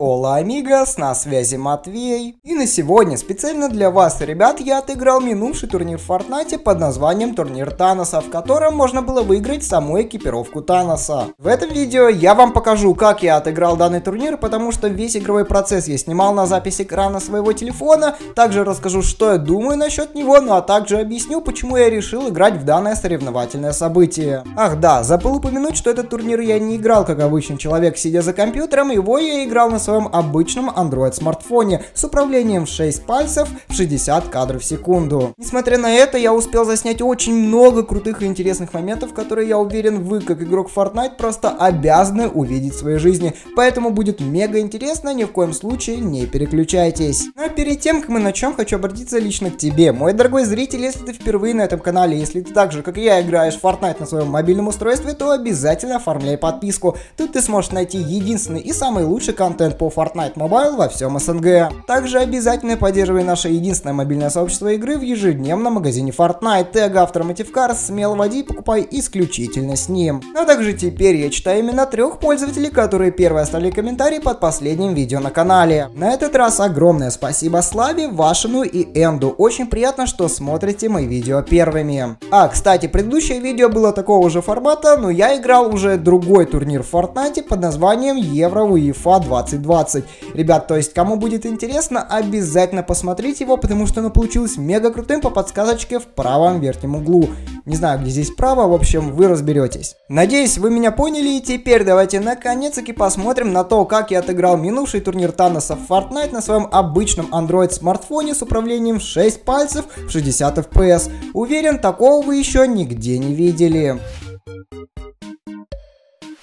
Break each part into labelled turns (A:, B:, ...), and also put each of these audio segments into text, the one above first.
A: Ола Амигос, на связи Матвей. И на сегодня специально для вас, ребят, я отыграл минувший турнир в Фортнайте под названием Турнир Таноса, в котором можно было выиграть саму экипировку Таноса. В этом видео я вам покажу, как я отыграл данный турнир, потому что весь игровой процесс я снимал на запись экрана своего телефона. Также расскажу, что я думаю насчет него, ну а также объясню, почему я решил играть в данное соревновательное событие. Ах да, забыл упомянуть, что этот турнир я не играл как обычный человек, сидя за компьютером, его я играл на своем своем обычном Android смартфоне с управлением в 6 пальцев в 60 кадров в секунду. Несмотря на это, я успел заснять очень много крутых и интересных моментов, которые я уверен вы, как игрок Fortnite, просто обязаны увидеть в своей жизни. Поэтому будет мега интересно, ни в коем случае не переключайтесь. Но перед тем, как мы начнем, хочу обратиться лично к тебе, мой дорогой зритель, если ты впервые на этом канале, если ты так же, как я, играешь в Fortnite на своем мобильном устройстве, то обязательно оформляй подписку. Тут ты сможешь найти единственный и самый лучший контент по Fortnite Mobile во всем СНГ. Также обязательно поддерживай наше единственное мобильное сообщество игры в ежедневном магазине Fortnite. Тег автор Motive смело води и покупай исключительно с ним. А также теперь я читаю имена трех пользователей, которые первые оставили комментарий под последним видео на канале. На этот раз огромное спасибо Славе, Вашину и Энду. Очень приятно, что смотрите мои видео первыми. А, кстати, предыдущее видео было такого же формата, но я играл уже другой турнир в Fortnite под названием Евро UEFA 2020. 20. Ребят, то есть, кому будет интересно, обязательно посмотрите его, потому что оно получилось мега крутым по подсказочке в правом верхнем углу. Не знаю, где здесь право, в общем, вы разберетесь. Надеюсь, вы меня поняли, и теперь давайте наконец-таки посмотрим на то, как я отыграл минувший турнир Таноса в Fortnite на своем обычном Android смартфоне с управлением в 6 пальцев в 60 FPS. Уверен, такого вы еще нигде не видели.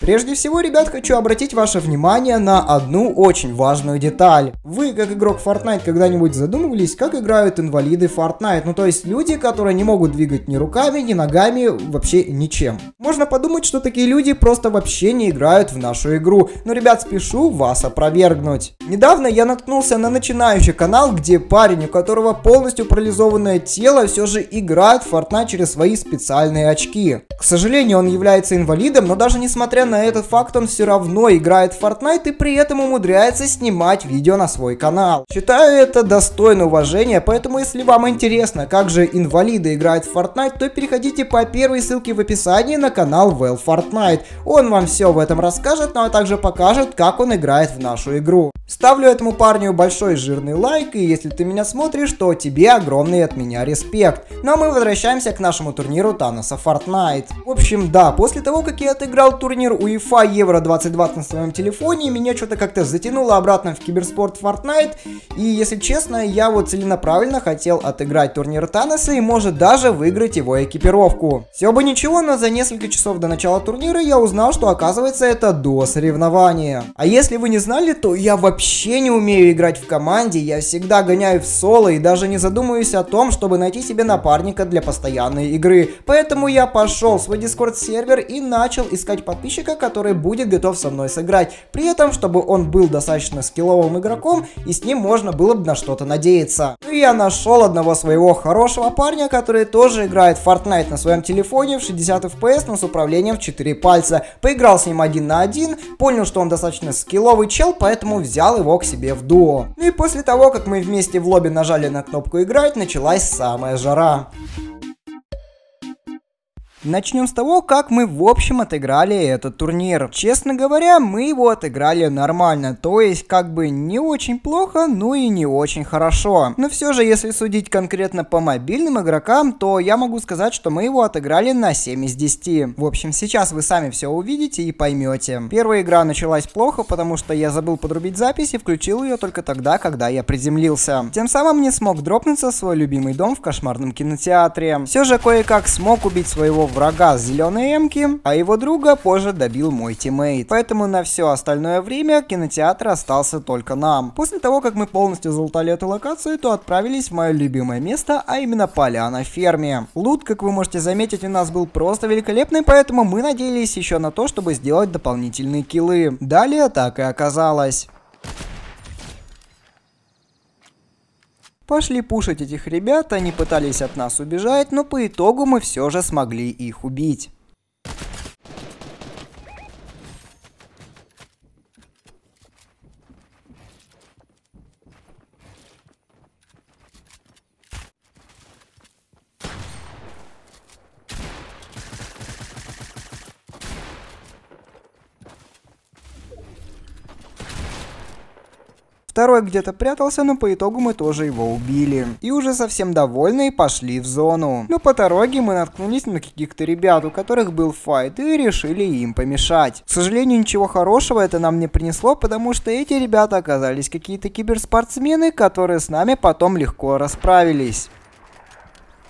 A: Прежде всего, ребят, хочу обратить ваше внимание на одну очень важную деталь. Вы, как игрок Fortnite, когда-нибудь задумывались, как играют инвалиды Fortnite? Ну, то есть люди, которые не могут двигать ни руками, ни ногами, вообще ничем. Можно подумать, что такие люди просто вообще не играют в нашу игру. Но, ребят, спешу вас опровергнуть. Недавно я наткнулся на начинающий канал, где парень, у которого полностью парализованное тело, все же играет в Fortnite через свои специальные очки. К сожалению, он является инвалидом, но даже несмотря на этот факт, он все равно играет в Fortnite и при этом умудряется снимать видео на свой канал. Считаю это достойно уважения, поэтому если вам интересно, как же инвалиды играют в Fortnite, то переходите по первой ссылке в описании на канал Well Fortnite. Он вам все в этом расскажет, ну а также покажет, как он играет в нашу игру. Ставлю этому парню большой жирный лайк, и если ты меня смотришь, то тебе огромный от меня респект. Ну а мы возвращаемся к нашему турниру Таноса Fortnite. В общем, да, после того, как я отыграл турнир UEFA Euro 2020 на своем телефоне, меня что-то как-то затянуло обратно в киберспорт Fortnite, и если честно, я вот целенаправленно хотел отыграть турнир Таноса и может даже выиграть его экипировку. Все бы ничего, но за несколько часов до начала турнира я узнал, что оказывается это до соревнования. А если вы не знали, то я вообще не умею играть в команде, я всегда гоняю в соло и даже не задумываюсь о том, чтобы найти себе напарника для постоянной игры. Поэтому я пошел в свой дискорд сервер и начал искать подписчика, который будет готов со мной сыграть. При этом, чтобы он был достаточно скилловым игроком и с ним можно было бы на что-то надеяться. Ну и я нашел одного своего хорошего парня, который тоже играет Fortnite на своем телефоне в 60 FPS, но с управлением в 4 пальца. Поиграл с ним один на один, понял, что он достаточно скилловый чел, поэтому взял его к себе в дуо. Ну и после того, как мы вместе в лобби нажали на кнопку играть, началась самая жара. Начнем с того, как мы в общем отыграли этот турнир. Честно говоря, мы его отыграли нормально, то есть как бы не очень плохо, ну и не очень хорошо. Но все же, если судить конкретно по мобильным игрокам, то я могу сказать, что мы его отыграли на 7 из 10. В общем, сейчас вы сами все увидите и поймете. Первая игра началась плохо, потому что я забыл подрубить запись и включил ее только тогда, когда я приземлился. Тем самым не смог дропнуться в свой любимый дом в кошмарном кинотеатре. Все же кое-как смог убить своего врага с зеленой эмки, а его друга позже добил мой тиммейт. Поэтому на все остальное время кинотеатр остался только нам. После того, как мы полностью залутали эту локацию, то отправились в мое любимое место, а именно поля на ферме. Лут, как вы можете заметить, у нас был просто великолепный, поэтому мы надеялись еще на то, чтобы сделать дополнительные киллы. Далее так и оказалось. Пошли пушить этих ребят, они пытались от нас убежать, но по итогу мы все же смогли их убить. Второй где-то прятался, но по итогу мы тоже его убили. И уже совсем довольные пошли в зону. Но по дороге мы наткнулись на каких-то ребят, у которых был файт, и решили им помешать. К сожалению, ничего хорошего это нам не принесло, потому что эти ребята оказались какие-то киберспортсмены, которые с нами потом легко расправились.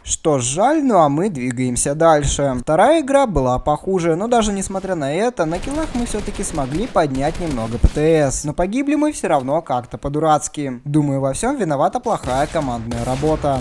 A: Что жаль, ну а мы двигаемся дальше. Вторая игра была похуже, но даже несмотря на это, на киллах мы все-таки смогли поднять немного ПТС. Но погибли мы все равно как-то по-дурацки. Думаю, во всем виновата плохая командная работа.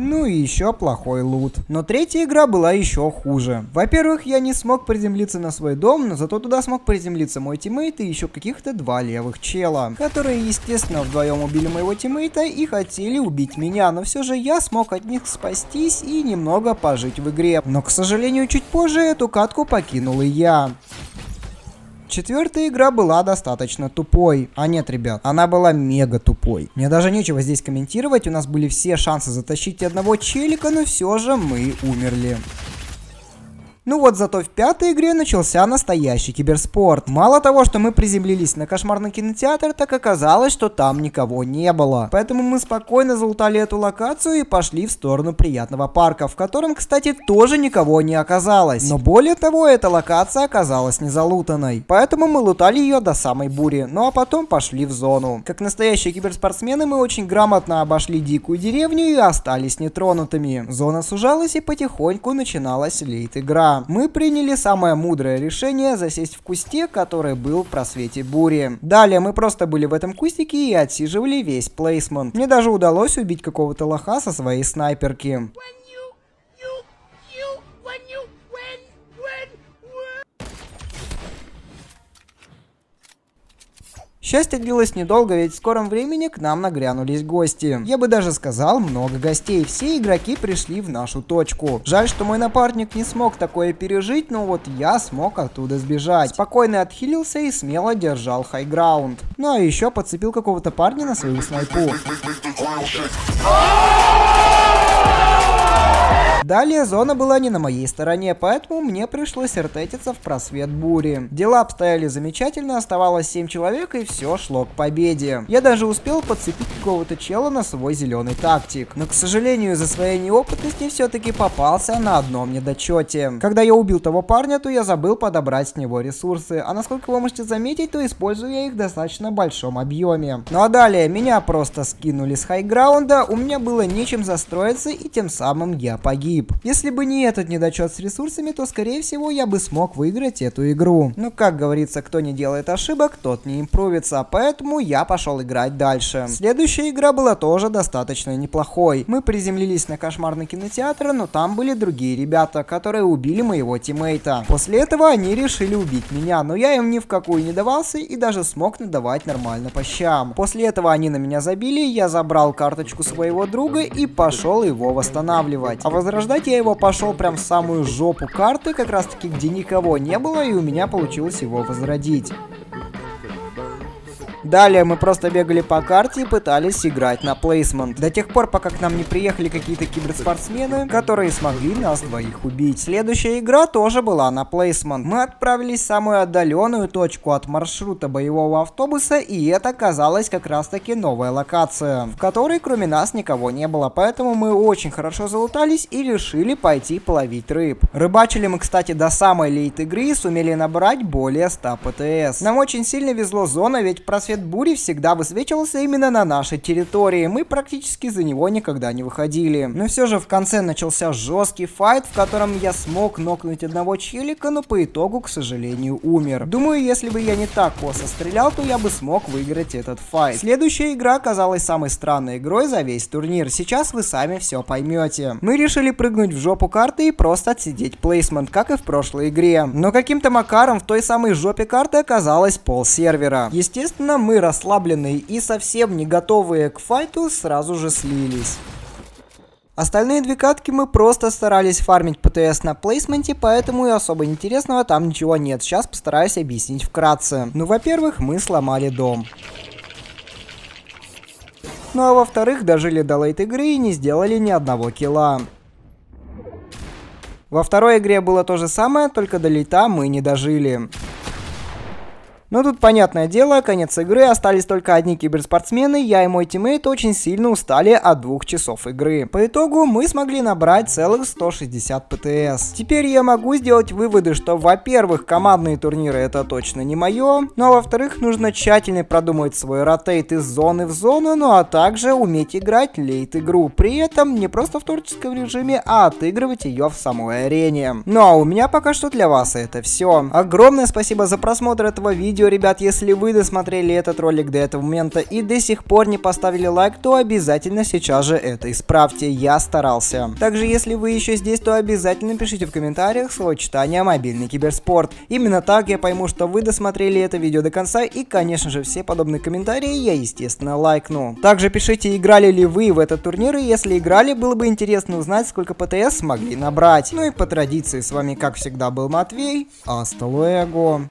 A: Ну и еще плохой loot. Но третья игра была еще хуже. Во-первых, я не смог приземлиться на свой дом, но зато туда смог приземлиться мой teammate и еще каких-то два левых чела, которые, естественно, вдвоем убили моего тиммейта и хотели убить меня, но все же я смог от них спастись и немного пожить в игре. Но, к сожалению, чуть позже эту катку покинул и я. Четвертая игра была достаточно тупой. А нет, ребят, она была мега тупой. Мне даже нечего здесь комментировать, у нас были все шансы затащить одного челика, но все же мы умерли. Ну вот зато в пятой игре начался настоящий киберспорт. Мало того, что мы приземлились на кошмарный кинотеатр, так оказалось, что там никого не было. Поэтому мы спокойно залутали эту локацию и пошли в сторону приятного парка, в котором, кстати, тоже никого не оказалось. Но более того, эта локация оказалась не залутанной. Поэтому мы лутали ее до самой бури, ну а потом пошли в зону. Как настоящие киберспортсмены мы очень грамотно обошли дикую деревню и остались нетронутыми. Зона сужалась и потихоньку начиналась лейт игра мы приняли самое мудрое решение засесть в кусте, который был в просвете бури. Далее мы просто были в этом кустике и отсиживали весь плейсмент. Мне даже удалось убить какого-то лоха со своей снайперки. Счастье длилось недолго, ведь в скором времени к нам нагрянулись гости. Я бы даже сказал, много гостей. Все игроки пришли в нашу точку. Жаль, что мой напарник не смог такое пережить, но вот я смог оттуда сбежать. Спокойно отхилился и смело держал хайграунд. Ну а еще подцепил какого-то парня на свою снайпу. Далее зона была не на моей стороне, поэтому мне пришлось ртетиться в просвет бури. Дела обстояли замечательно, оставалось 7 человек и все шло к победе. Я даже успел подцепить какого-то чела на свой зеленый тактик. Но, к сожалению, из-за своей неопытности все-таки попался на одном недочете. Когда я убил того парня, то я забыл подобрать с него ресурсы, а насколько вы можете заметить, то использую я их в достаточно большом объеме. Ну а далее, меня просто скинули с хайграунда, у меня было нечем застроиться и тем самым я погиб погиб. Если бы не этот недочет с ресурсами, то скорее всего я бы смог выиграть эту игру. Но как говорится, кто не делает ошибок, тот не импровится, поэтому я пошел играть дальше. Следующая игра была тоже достаточно неплохой. Мы приземлились на кошмарный кинотеатр, но там были другие ребята, которые убили моего тиммейта. После этого они решили убить меня, но я им ни в какую не давался и даже смог надавать нормально по щам. После этого они на меня забили, я забрал карточку своего друга и пошел его восстанавливать. А возрождать Возрождать я его пошел прям в самую жопу карты, как раз таки, где никого не было, и у меня получилось его возродить. Далее мы просто бегали по карте и пытались играть на плейсмент. До тех пор, пока к нам не приехали какие-то киберспортсмены, которые смогли нас двоих убить. Следующая игра тоже была на плейсмент. Мы отправились в самую отдаленную точку от маршрута боевого автобуса, и это оказалась как раз таки новая локация, в которой кроме нас никого не было, поэтому мы очень хорошо залутались и решили пойти половить рыб. Рыбачили мы, кстати, до самой лейт игры и сумели набрать более 100 ПТС. Нам очень сильно везло зона, ведь просвет цвет бури всегда высвечивался именно на нашей территории, мы практически за него никогда не выходили. Но все же в конце начался жесткий файт, в котором я смог нокнуть одного челика, но по итогу, к сожалению, умер. Думаю, если бы я не так косо стрелял, то я бы смог выиграть этот файт. Следующая игра оказалась самой странной игрой за весь турнир, сейчас вы сами все поймете. Мы решили прыгнуть в жопу карты и просто отсидеть плейсмент, как и в прошлой игре. Но каким-то макаром в той самой жопе карты оказалось пол сервера. Естественно, мы расслабленные и совсем не готовые к файту сразу же слились. Остальные две катки мы просто старались фармить PTS на плейсменте, поэтому и особо интересного там ничего нет. Сейчас постараюсь объяснить вкратце. Ну, во-первых, мы сломали дом. Ну а во-вторых, дожили до late игры и не сделали ни одного килла. Во второй игре было то же самое, только до лейта мы не дожили. Но тут, понятное дело, конец игры, остались только одни киберспортсмены, я и мой teammate очень сильно устали от двух часов игры. По итогу мы смогли набрать целых 160 PTS. Теперь я могу сделать выводы, что, во-первых, командные турниры это точно не мое, ну а во-вторых, нужно тщательно продумать свой ротейт из зоны в зону, ну а также уметь играть лейт-игру. При этом не просто в творческом режиме, а отыгрывать ее в самой арене. Ну а у меня пока что для вас это все. Огромное спасибо за просмотр этого видео, ребят. Если вы досмотрели этот ролик до этого момента и до сих пор не поставили лайк, то обязательно сейчас же это исправьте. Я старался. Также, если вы еще здесь, то обязательно пишите в комментариях свое читание мобильный киберспорт. Именно так я пойму, что вы досмотрели это видео до конца и, конечно же, все подобные комментарии я, естественно, лайкну. Также пишите, играли ли вы в этот турнир, и если играли, было бы интересно узнать, сколько ПТС смогли набрать. Ну и по традиции, с вами, как всегда, был Матвей. Аста луэго.